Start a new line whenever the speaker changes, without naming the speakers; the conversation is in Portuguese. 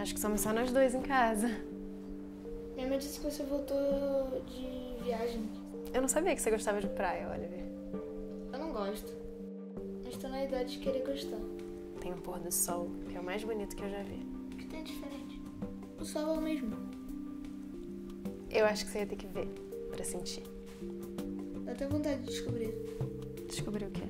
Acho que somos só nós dois em casa.
É, Minha mãe disse que você voltou de viagem.
Eu não sabia que você gostava de praia, Oliver.
Eu não gosto. Mas tô na idade de querer gostar.
Tem um pôr do sol, que é o mais bonito que eu já vi.
O que tem diferente? O sol é o mesmo.
Eu acho que você ia ter que ver pra sentir.
Dá até vontade de descobrir.
Descobrir o quê?